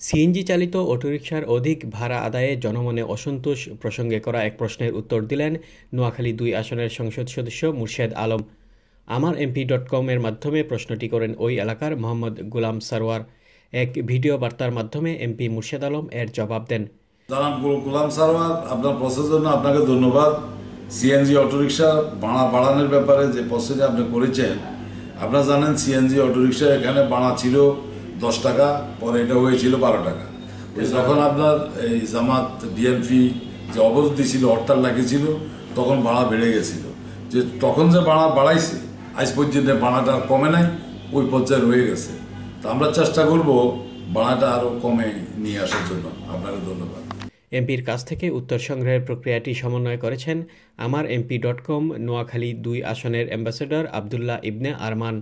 CNG চালিত অটোরিকশার অধিক ভাড়া আদায়ে জনমনে অসন্তোষ প্রসঙ্গে করা এক প্রশ্নের উত্তর দিলেন নোয়াখালী দুই আসনের সংসদ সদস্য মুর্শেদ আলম। আমার এমপি ডট কমের মাধ্যমে প্রশ্নটি করেন ওই এলাকার মোহাম্মদ গুলাম সারোয়ার। এক ভিডিও বার্তার মাধ্যমে এমপি মুর্শেদ আলম এর জবাব দেন। গোলাম আপনার প্রসেসের জন্য আপনাকে ধন্যবাদ। সিএনজি অটোরিকশা ভাড়া বাড়ানোর ব্যাপারে যে প্রসেস আপনি করেছেন, আপনারা জানেন সিএনজি অটোরিকশা এখানে ভাড়া ছিল। দশ টাকা, পরে এটা হয়েছিল বারো টাকা। যখন আপনার এই জামাত, ডিএমপি যে অবরোধ ছিল, হরতাল লাগিয়েছিল, তখন ভাড়া বেড়ে গেছিল। যে তখন যে ভাড়া বাড়াইছে, আজ পর্যন্ত ভাড়াটা আর কমে নাই, ওই পর্যায়ে রয়ে গেছে। তো আমরা চেষ্টা করব ভাড়াটা আরও কমে নিয়ে আসার জন্য। আপনাকে ধন্যবাদ। এমপির কাছ থেকে উত্তর সংগ্রহের প্রক্রিয়াটি সমন্বয় করেছেন আমার এমপি ডট কম নোয়াখালী দুই আসনের অ্যাম্বাসেডর আবদুল্লাহ ইবনে আরমান।